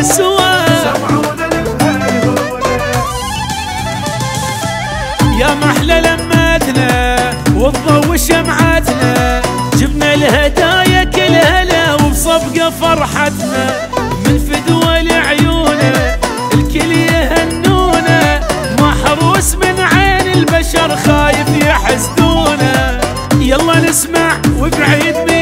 الأسود يا محلى لمتنا والضو شمعتنا جبنا الهدايا كلها لا وبصفقة فرحتنا. من فدوى لعيونة الكل يهنونه محروس من عين البشر خايف يحسدونه يلا نسمع وبعيد من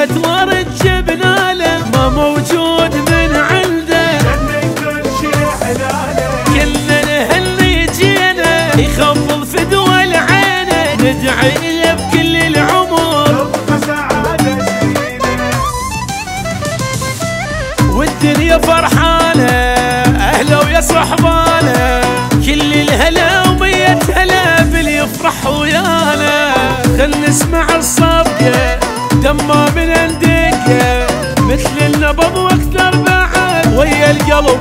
ورد جبنا له ما موجود من عنده. كلنا نهني جينا يخفض فدوى العينة ندعي له بكل العمر. والدنيا فرحانة أهلا ويا صحبانة كل الهلا ومية هلا باليفرح ويانا. خل نسمع الصفقة دمه من اندقة مثل النبض وأكثر بعد. ويا القلب